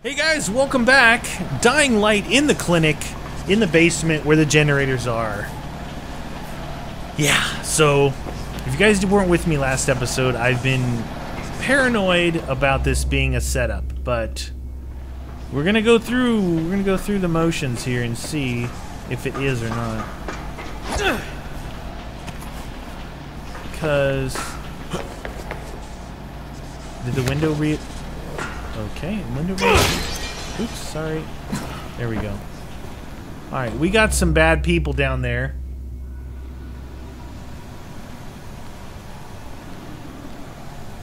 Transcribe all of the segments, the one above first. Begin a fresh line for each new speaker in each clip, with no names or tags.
Hey guys, welcome back. Dying light in the clinic, in the basement where the generators are. Yeah, so if you guys weren't with me last episode, I've been paranoid about this being a setup, but we're gonna go through we're gonna go through the motions here and see if it is or not. Because did the window re Okay, re Oops, sorry. There we go. Alright, we got some bad people down there.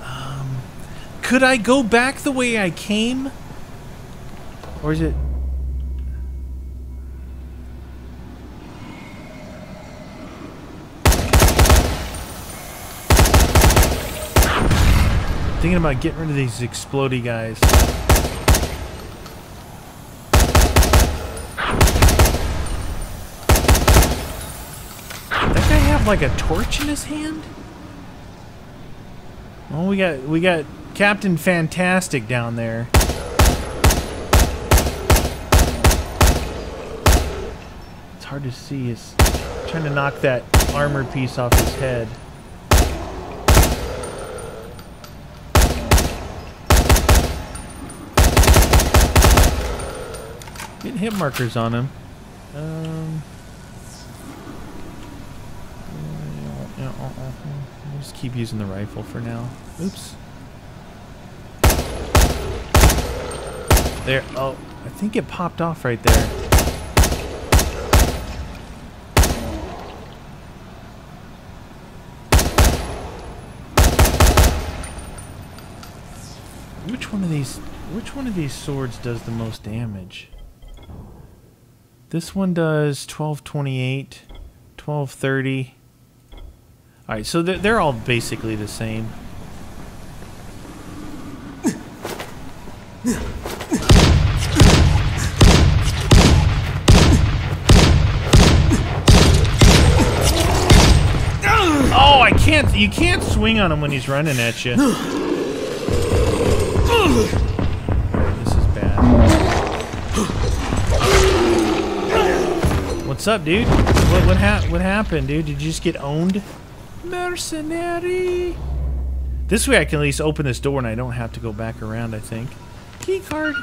Um, could I go back the way I came? Or is it... Thinking about getting rid of these explody guys. That guy have like a torch in his hand? Well, we got we got Captain Fantastic down there. It's hard to see. He's trying to knock that armor piece off his head. Getting hit markers on him. Um, I'll just keep using the rifle for now. Oops. There. Oh, I think it popped off right there. Which one of these which one of these swords does the most damage? This one does 1228, 1230. Alright, so they're, they're all basically the same. Oh, I can't. You can't swing on him when he's running at you. What's up, dude? What what, hap what happened, dude? Did you just get owned? Mercenary. This way I can at least open this door and I don't have to go back around, I think. Key card.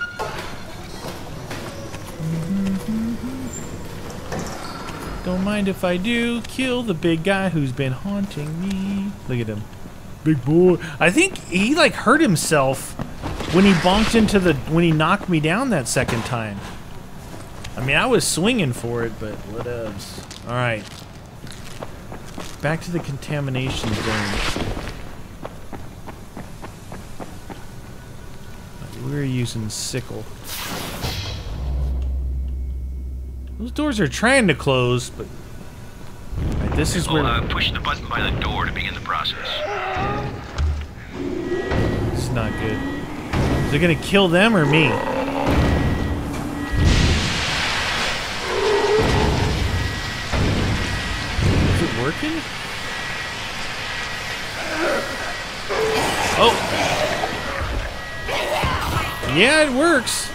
Mm-hmm. Don't mind if I do. Kill the big guy who's been haunting me. Look at him. Big boy. I think he like hurt himself when he bonked into the when he knocked me down that second time. I mean, I was swinging for it, but whatevs. All right. Back to the contamination zone. We're using sickle. Those doors are trying to close, but right, this is where.
Uh, push the button by the door to begin the process.
It's not good. Is it gonna kill them or me? Working? Oh. Yeah, it works.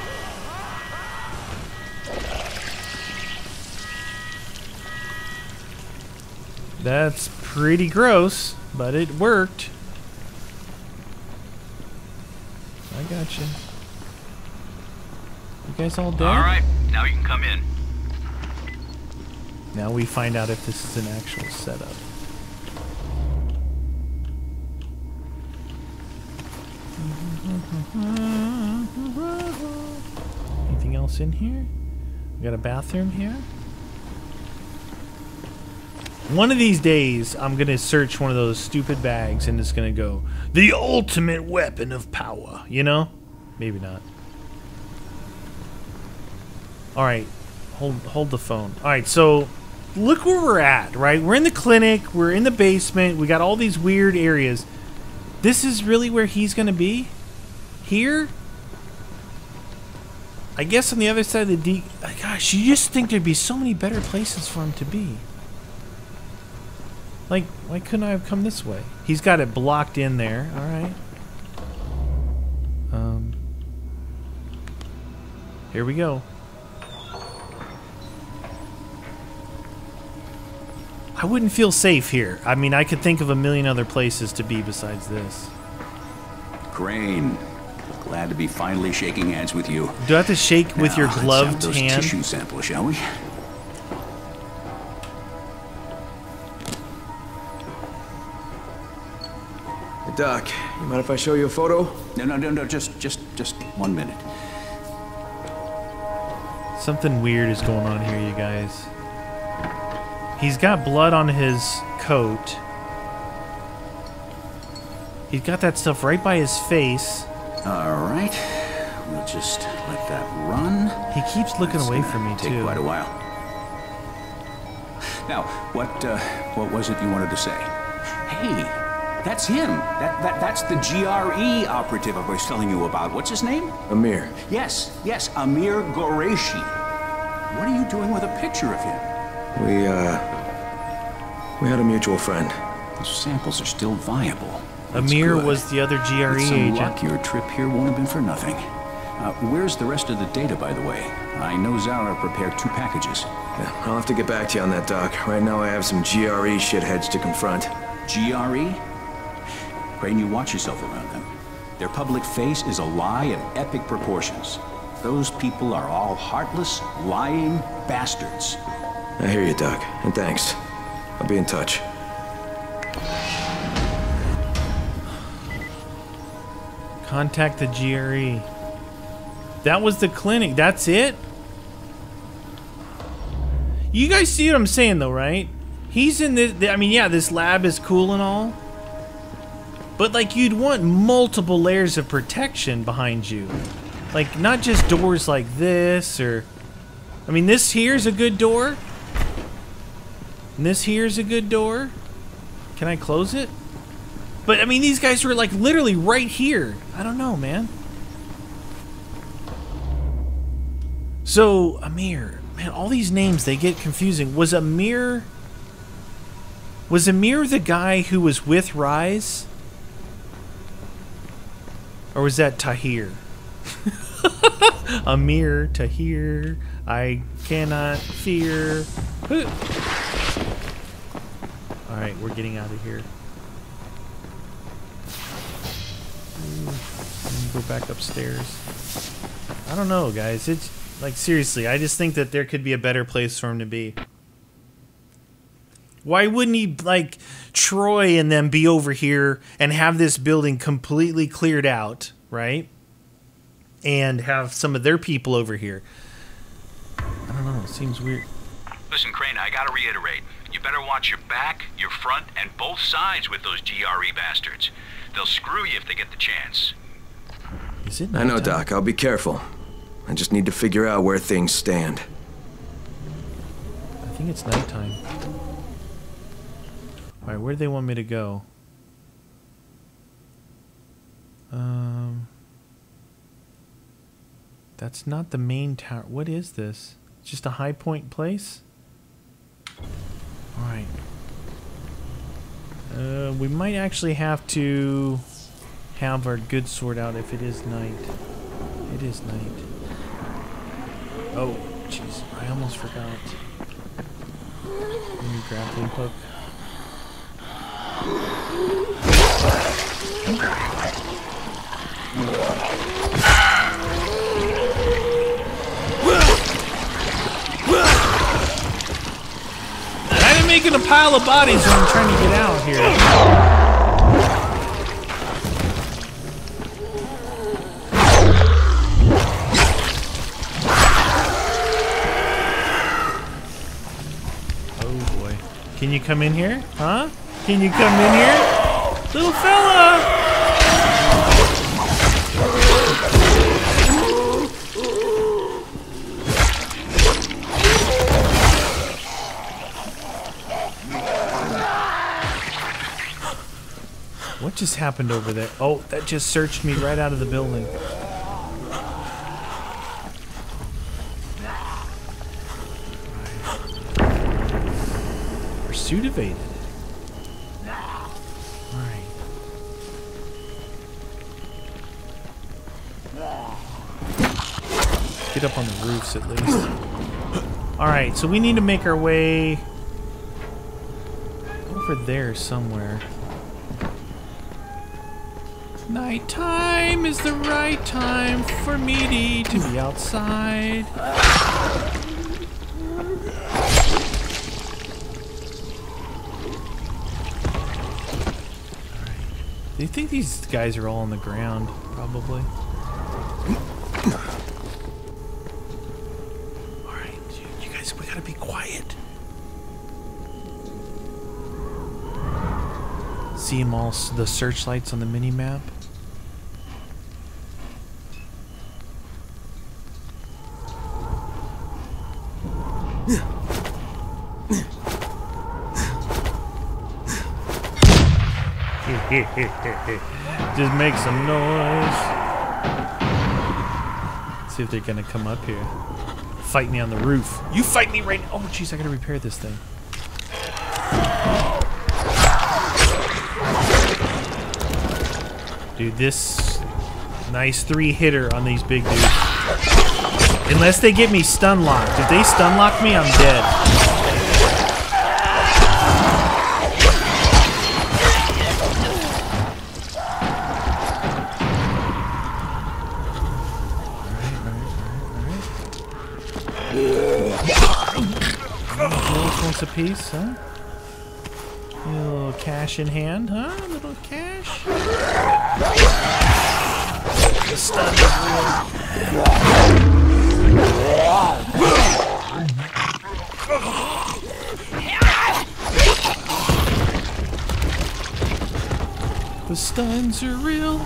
That's pretty gross, but it worked. I got you. You guys all dead?
All right, now you can come in.
Now we find out if this is an actual setup. Anything else in here? We got a bathroom here. One of these days, I'm gonna search one of those stupid bags and it's gonna go, the ultimate weapon of power, you know? Maybe not. Alright, hold hold the phone. Alright, so look where we're at, right? We're in the clinic, we're in the basement, we got all these weird areas. This is really where he's gonna be? Here? I guess on the other side of the D gosh, you just think there'd be so many better places for him to be. Like, why couldn't I have come this way? He's got it blocked in there. All right. Um. Here we go. I wouldn't feel safe here. I mean, I could think of a million other places to be besides this.
Crane, glad to be finally shaking hands with you.
Do I have to shake with
Now,
your
let's
gloved
have those
hand?
tissue samples, shall we?
Hey, Doc, you mind if I show you a photo?
No, no, no, no. Just, just, just one minute.
Something weird is going on here, you guys. He's got blood on his coat. He's got that stuff right by his face.
All right. We'll just let that run.
He keeps looking
It's
away
gonna
from me
take
too.
quite a while. Now, what, uh, what was it you wanted to say? Hey, that's him. That, that, that's the GRE operative I was telling you about. What's his name?
Amir.
Yes, yes, Amir Ghoreishi. What are you doing with a picture of him?
We, uh... We had a mutual friend.
Those samples are still viable. That's
Amir
good.
was the other GRE
With some
agent.
luck, your trip here won't have been for nothing. Uh, where's the rest of the data, by the way? I know Zere prepared two packages.
Yeah, I'll have to get back to you on that, Doc. Right now I have some GRE shitheads to confront.
GRE? Crane, you watch yourself around them. Their public face is a lie of epic proportions. Those people are all heartless, lying bastards.
I hear you, Doc, and thanks. I'll be in touch.
Contact the GRE. That was the clinic. That's it? You guys see what I'm saying, though, right? He's in this. I mean, yeah, this lab is cool and all. But, like, you'd want multiple layers of protection behind you. Like, not just doors like this or. I mean, this here's a good door. And this here's a good door. Can I close it? But I mean, these guys were like literally right here. I don't know, man. So Amir, man, all these names they get confusing. Was Amir? Was Amir the guy who was with Rais? Or was that Tahir? Amir, Tahir, I cannot fear. Alright, we're getting out of here. Go back upstairs. I don't know, guys. It's like seriously, I just think that there could be a better place for him to be. Why wouldn't he like Troy and them be over here and have this building completely cleared out, right? And have some of their people over here. I don't know, it seems weird.
Listen, Crane, I gotta reiterate. You better watch your back, your front, and both sides with those GRE bastards. They'll screw you if they get the chance.
Is it
I know,
nighttime?
Doc. I'll be careful. I just need to figure out where things stand.
I think it's nighttime. Alright, where do they want me to go? Um That's not the main tower. What is this? Just a high point place? Alright. Uh, we might actually have to have our good sword out if it is night. It is night. Oh, jeez. I almost forgot. New grappling hook. Been making a pile of bodies when I'm trying to get out here. Oh boy. Can you come in here? Huh? Can you come in here? Little fella! Just happened over there? Oh, that just searched me right out of the building. Pursuit evaded. Get up on the roofs at least. Alright, so we need to make our way over there somewhere. Nighttime is the right time for me to be outside. Do you think these guys are all on the ground? Probably. Alright, you guys, we gotta be quiet. See them all, the searchlights on the mini map? Just make some noise. See if they're gonna come up here. Fight me on the roof. You fight me right now. Oh, jeez, I gotta repair this thing. Dude, this nice three hitter on these big dudes. Unless they get me stun locked. If they stun lock me, I'm dead. Once a piece, huh? A little cash in hand, huh? A little cash. The stun is. The stuns are real.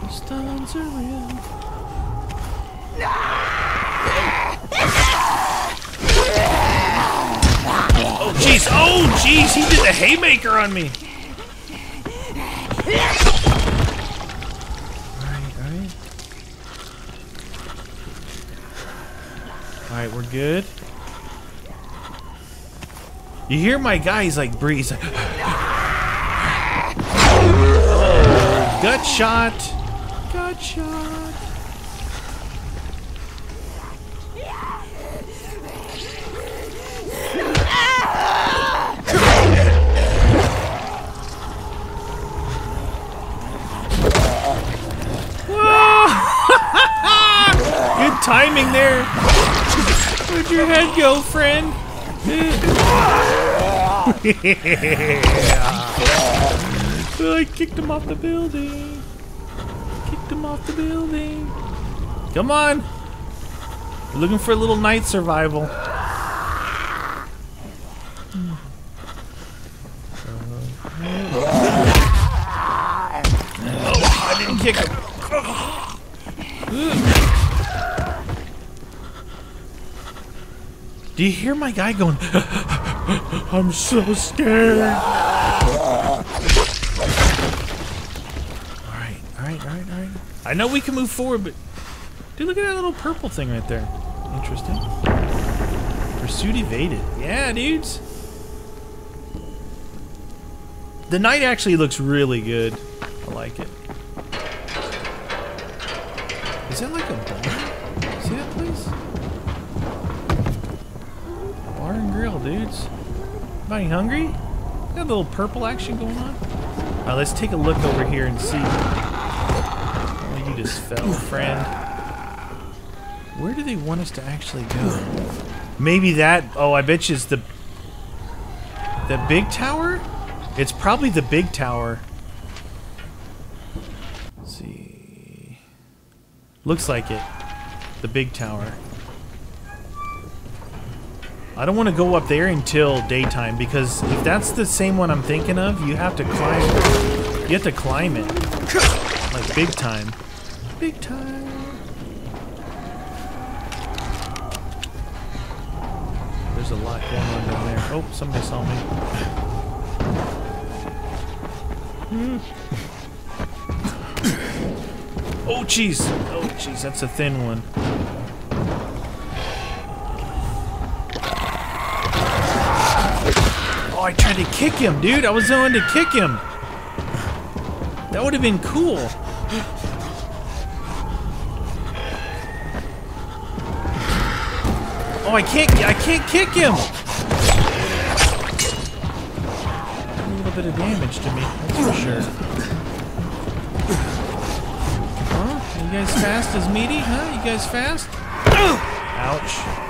The stuns are real. Oh jeez! Oh jeez! He did a haymaker on me. Alright, alright. Alright, we're good. You hear my guy, he's like like Gut shot. Gut shot. There. Where'd your head go, friend? Oh, I kicked him off the building. Kicked him off the building. Come on. We're looking for a little night survival. Do you hear my guy going? I'm so scared. Alright, alright, alright, alright. I know we can move forward, but dude, look at that little purple thing right there. Interesting. Pursuit evaded. Yeah, dudes. The night actually looks really good. I like it. Is that like a bar? Dudes. Anybody hungry? Got a little purple action going on. Alright, let's take a look over here and see. Oh, you just fell, friend. Where do they want us to actually go? Maybe that. Oh, I bet you it's the. The big tower? It's probably the big tower. Let's see. Looks like it. The big tower. I don't want to go up there until daytime because if that's the same one I'm thinking of, you have to climb. You have to climb it. Like big time. Big time. There's a lot going on down there. Oh, somebody saw me. Hmm. Oh, jeez. Oh, jeez, that's a thin one. To kick him, dude. I was going to kick him. That would have been cool. Oh, I can't. I can't kick him. A little bit of damage to me. That's for sure. Huh? You guys fast as meaty? Huh? You guys fast? Ouch.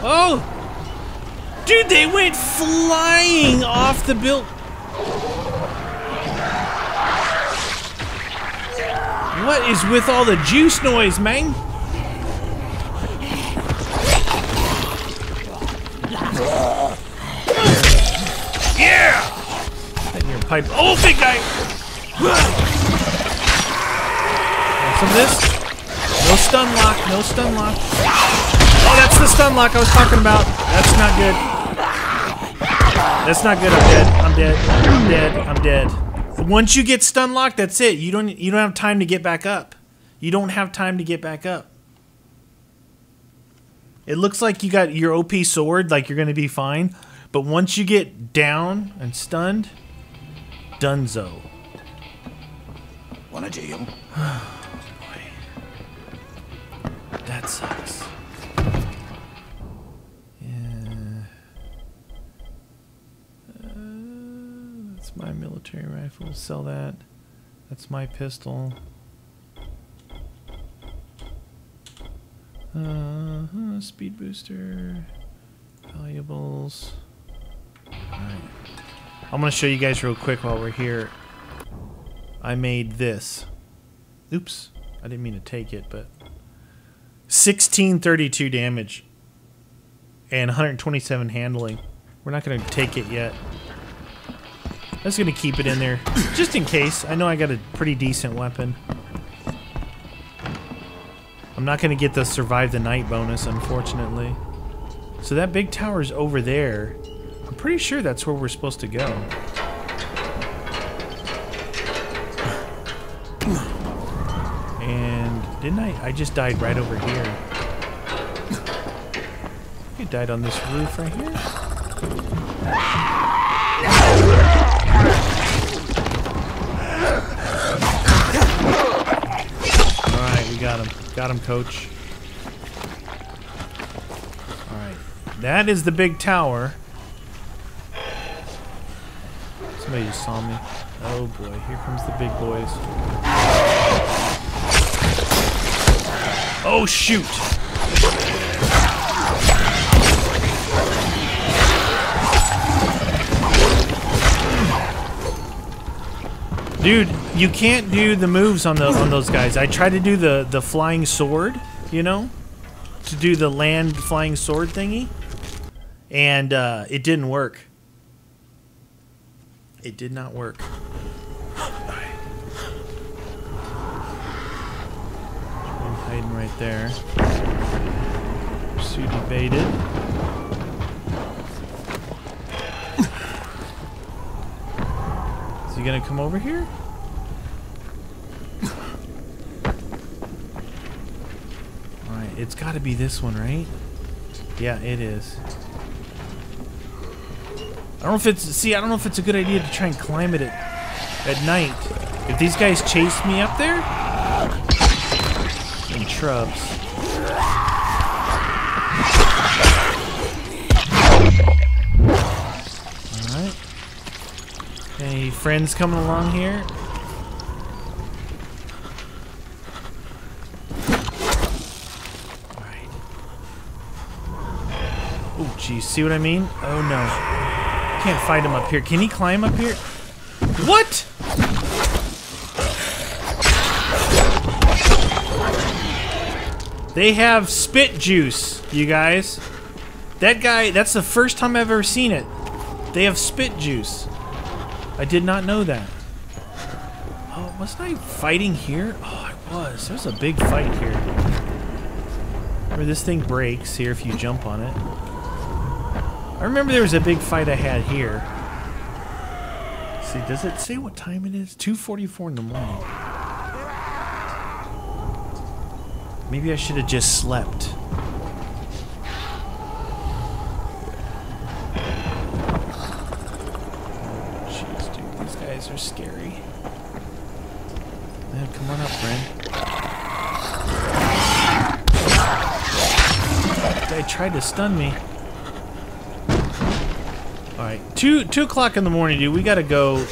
Oh! Dude, they went flying off the build. What is with all the juice noise, man? Yeah! That your pipe. Oh, big guy! Some of this? No stun lock, no stun lock. Oh, that's the stun lock I was talking about. That's not good. That's not good. I'm dead. I'm dead. I'm dead. I'm dead. Once you get stun locked, that's it. You don't you don't have time to get back up. You don't have time to get back up. It looks like you got your OP sword, like you're gonna be fine. But once you get down and stunned, dunzo.
Wanna jail?
That sucks. Yeah. That's my military rifle. Sell that. That's my pistol. Uh huh. Speed booster. Valuables. Alright. I'm gonna show you guys real quick while we're here. I made this. Oops. I didn't mean to take it, but 1632 damage and 127 handling. We're not going to take it yet. I'm just going to keep it in there just in case. I know I got a pretty decent weapon. I'm not going to get the survive the night bonus, unfortunately. So that big tower is over there. I'm pretty sure that's where we're supposed to go. Didn't I? I just died right over here. You died on this roof right here. Alright, we got him. Got him, coach. Alright. That is the big tower. Somebody just saw me. Oh boy, here comes the big boys. Oh shoot! Dude, you can't do the moves on the on those guys. I tried to do the the flying sword, you know, to do the land flying sword thingy, and uh, it didn't work. It did not work. Hiding right there. Pursuit evaded. Is he gonna come over here? Alright, it's gotta be this one, right? Yeah, it is. I don't know if it's see, I don't know if it's a good idea to try and climb it at, at night. If these guys chase me up there, in shrubs. Alright. Any friends coming along here? Oh, geez. See what I mean? Oh, no. Can't fight him up here. Can he climb up here? What? They have spit juice, you guys. That guy, that's the first time I've ever seen it. They have spit juice. I did not know that. Oh, wasn't I fighting here? Oh, I was. There's a big fight here. Where this thing breaks here if you jump on it. I remember there was a big fight I had here. see, does it say what time it is? 2.44 in the morning. Maybe I should have just slept. Jeez, dude, these guys are scary. Man, come on up, friend. They tried to stun me. Alright, two two o'clock in the morning, dude. We gotta go.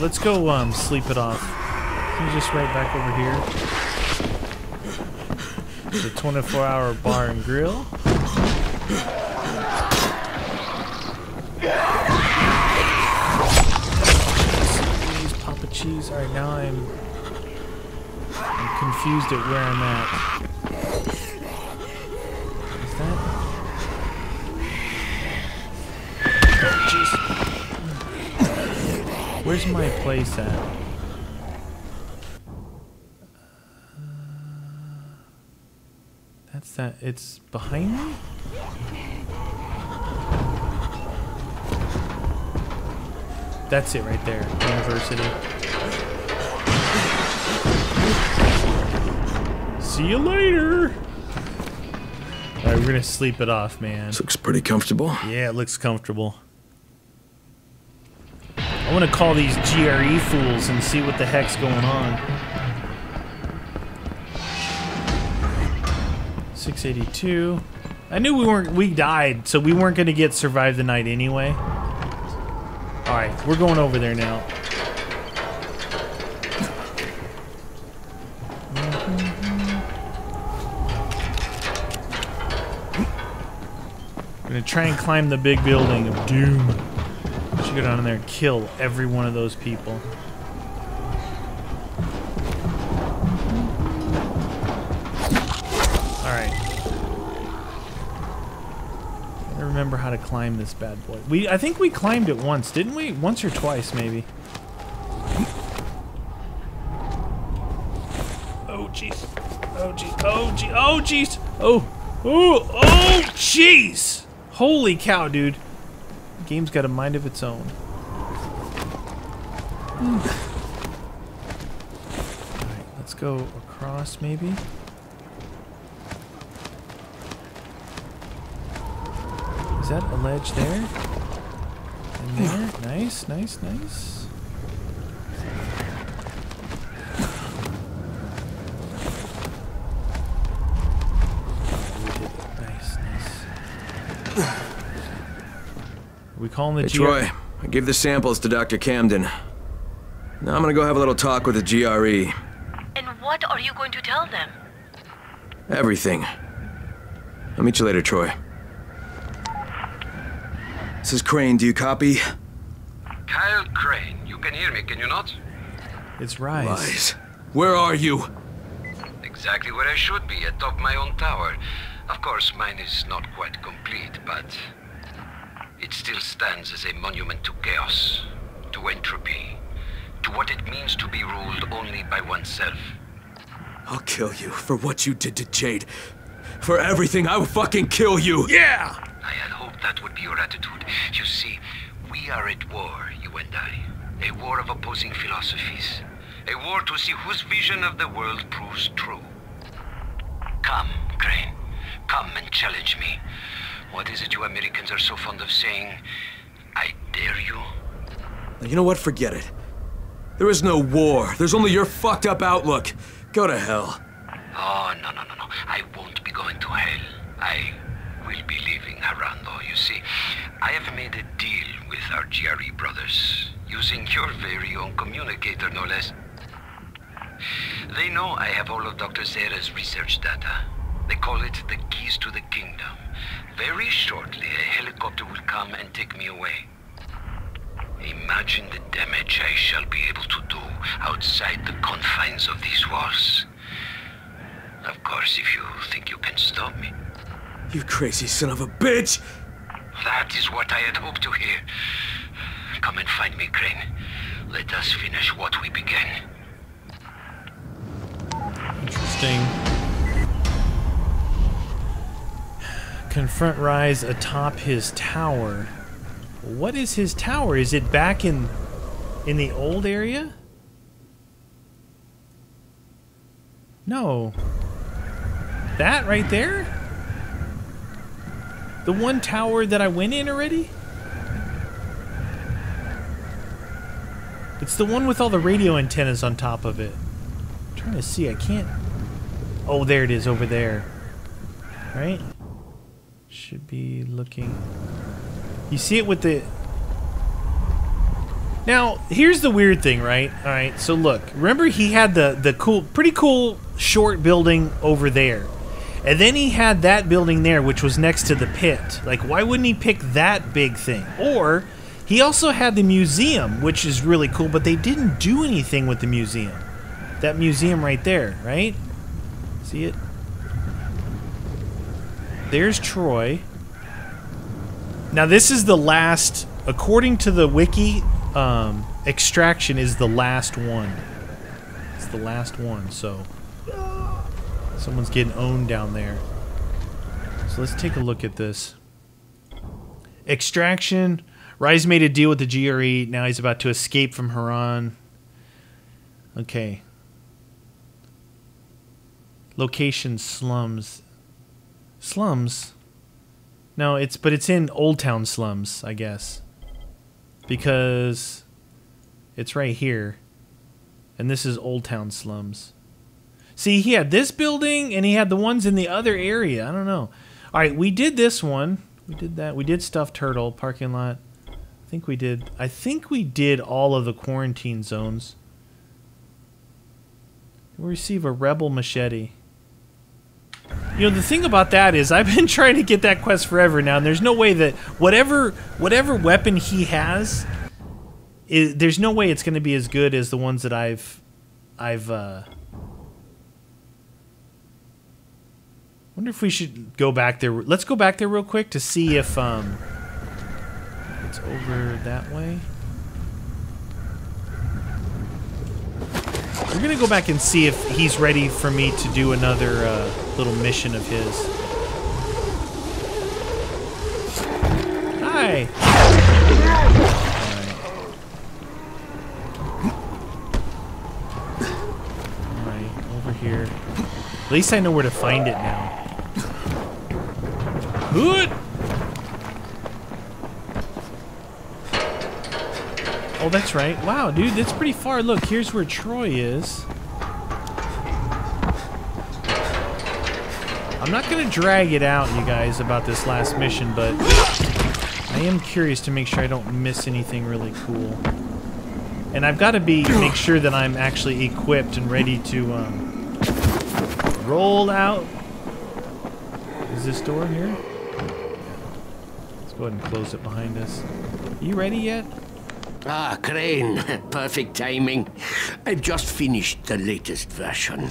Let's go um sleep it off. Can you just right back over here? The 24 hour bar and grill. Please, Papa Cheese. Alright, now I'm I'm confused at where I'm at. Is that? Jeez. Where's my place at? Uh, that. It's behind me? That's it right there. University. See you later. All right, we're gonna sleep it off, man.
This looks pretty comfortable.
Yeah, it looks comfortable. I want to call these GRE fools and see what the heck's going on. 682. I knew we weren't. We died, so we weren't gonna get survive the night anyway. All right, we're going over there now. I'm gonna try and climb the big building of doom. Should go down in there and kill every one of those people. Climb this bad boy. We I think we climbed it once, didn't we? Once or twice maybe. Oh jeez. Oh jeez. Oh, oh jeez. Oh jeez. Oh. Oh. Oh jeez. Holy cow, dude. The game's got a mind of its own. Alright, let's go across maybe. Is that a ledge there? In there? Nice, nice, nice. Nice, nice. Are we calling the
Hey, Troy, I gave the samples to Dr. Camden. Now I'm gonna go have a little talk with the GRE.
And what are you going to tell them?
Everything. I'll meet you later, Troy. This is Crane, do you copy?
Kyle Crane, you can hear me, can you not?
It's Rais.
Lies. Where are you?
Exactly where I should be, atop my own tower. Of course, mine is not quite complete, but it still stands as a monument to chaos, to entropy, to what it means to be ruled only by oneself.
I'll kill you for what you did to Jade. For everything, I will fucking kill you!
Yeah!
I had hoped that would be your attitude. You see, we are at war, you and I. A war of opposing philosophies. A war to see whose vision of the world proves true. Come, Crane. Come and challenge me. What is it you Americans are so fond of saying? I dare you?
You know what? Forget it. There is no war. There's only your fucked up outlook. Go to hell.
Oh, no, no, no, no. I won't be going to hell. I will be leaving Arando, you see. I have made a deal with our GRE brothers, using your very own communicator, no less. They know I have all of Dr. Zere's research data. They call it the keys to the kingdom. Very shortly, a helicopter will come and take me away. Imagine the damage I shall be able to do outside the confines of these walls. Of course, if you think you can stop me.
You crazy son of a bitch!
That is what I had hoped to hear. Come and find me, Crane. Let us finish what we began.
Interesting. Confront Rais atop his tower. What is his tower? Is it back in in the old area? No. That right there? The one tower that I went in already? It's the one with all the radio antennas on top of it. I'm trying to see. I can't. Oh, there it is over there. Right? Should be looking. You see it with the. Now, here's the weird thing, right? All right. So look, remember he had the the cool, pretty cool short building over there. And then he had that building there, which was next to the pit. Like, why wouldn't he pick that big thing? Or he also had the museum, which is really cool, but they didn't do anything with the museum. That museum right there, right? See it? There's Troy. Now, this is the last, according to the wiki, um, extraction is the last one. It's the last one, so. Someone's getting owned down there. So let's take a look at this. Extraction. Rais made a deal with the GRE. Now he's about to escape from Harran. Okay. Location slums. Slums? No, it's but it's in Old Town slums, I guess. Because it's right here. And this is Old Town slums. See, he had this building and he had the ones in the other area. I don't know. All right, we did this one. We did that. We did Stuffed Turtle parking lot. I think we did. I think we did all of the quarantine zones. We receive a rebel machete. You know the thing about that is I've been trying to get that quest forever now, and there's no way that whatever whatever weapon he has, there's no way it's going to be as good as the ones that I've I've uh, Wonder if we should go back there. Let's go back there real quick to see if um, it's over that way. We're gonna go back and see if he's ready for me to do another uh, little mission of his. Hi. All right, over here. At least I know where to find it now. Hood! Oh, that's right. Wow, dude, that's pretty far. Look, here's where Troy is. I'm not going to drag it out, you guys, about this last mission, but I am curious to make sure I don't miss anything really cool. And I've got to be make sure that I'm actually equipped and ready to um, roll out. Is this door here? Let's go ahead and close it behind us. You ready yet?
Ah, Crane. Perfect timing. I've just finished the latest version.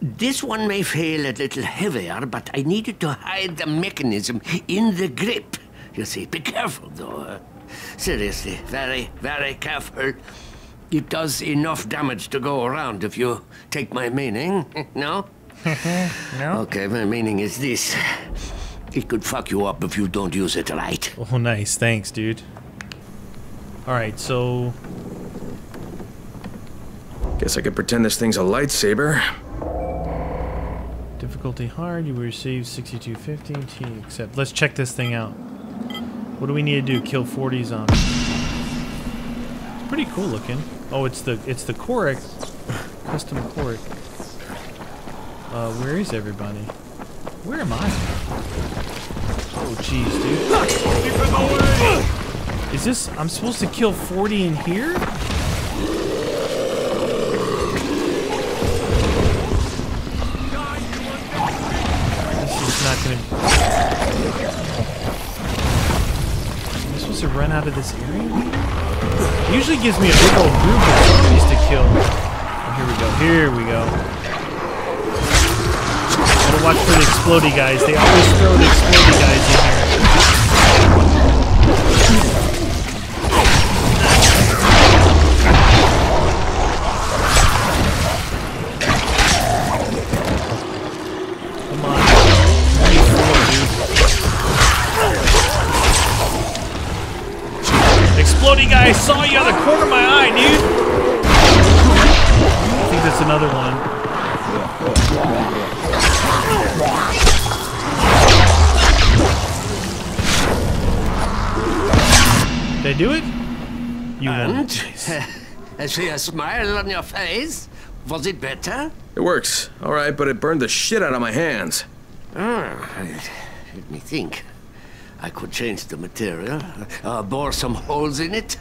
This one may feel a little heavier, but I needed to hide the mechanism in the grip. You see, be careful though. Seriously, very, very careful. It does enough damage to go around if you take my meaning, no?
No.
Okay, my meaning is this. It could fuck you up if you don't use it right.
Oh, nice. Thanks, dude. Alright, so...
Guess I could pretend this thing's a lightsaber.
Difficulty hard, you will receive 6250 T accept. Let's check this thing out. What do we need to do? Kill 40 zombies. It's pretty cool looking. Oh, it's the it's the Korek. Custom Korek. Uh, where is everybody? Where am I? Oh, jeez, dude. Is this... I'm supposed to kill 40 in here? This is not gonna... Am I supposed to run out of this area? It usually gives me a big old group of zombies to kill. Oh, here we go. Here we go. Watch for the explodey guys. They always throw the explodey guys in here. Did I do it? You won.
And I see a smile on your face. Was it better?
It works, all right, but it burned the shit out of my hands.
Ah, let me think. I could change the material, uh, bore some holes in it.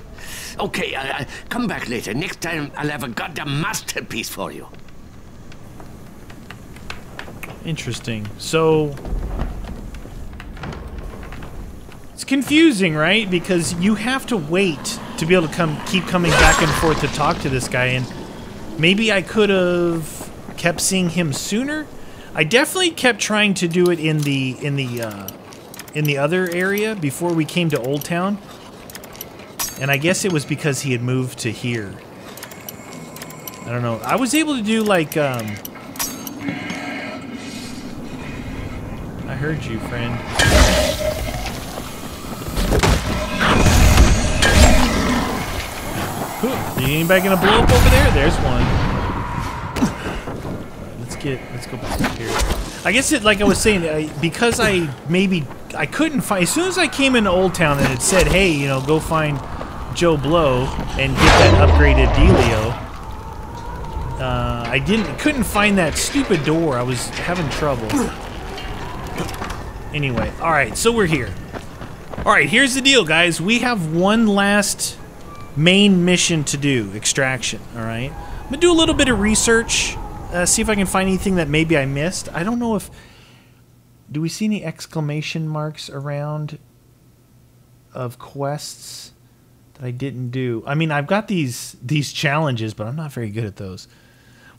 Okay, I, I, come back later. Next time I'll have a goddamn masterpiece for you.
Interesting. So it's confusing, right? Because you have to wait to be able to come keep coming back and forth to talk to this guy and maybe I could have kept seeing him sooner. I definitely kept trying to do it in the in the uh, in the other area before we came to Old Town. And I guess it was because he had moved to here. I don't know. I was able to do like um I heard you, friend. Anybody gonna blow up over there? There's one. Let's get. Let's go back here. I guess it, like I was saying, I, because I maybe I couldn't find. As soon as I came into Old Town and it said, "Hey, you know, go find Joe Blow and get that upgraded Delio," uh, I didn't couldn't find that stupid door. I was having trouble. Anyway, all right, so we're here. All right, here's the deal, guys. We have one last main mission to do, extraction. All right, I'm gonna do a little bit of research, uh, see if I can find anything that maybe I missed. I don't know if do we see any exclamation marks around of quests that I didn't do. I mean, I've got these these challenges, but I'm not very good at those.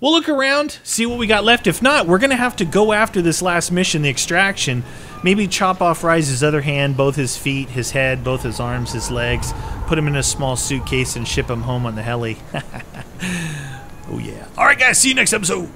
We'll look around, see what we got left. If not, we're going to have to go after this last mission, the extraction. Maybe chop off Rais's other hand, both his feet, his head, both his arms, his legs, put him in a small suitcase and ship him home on the heli. oh, yeah. All right, guys, see you next episode.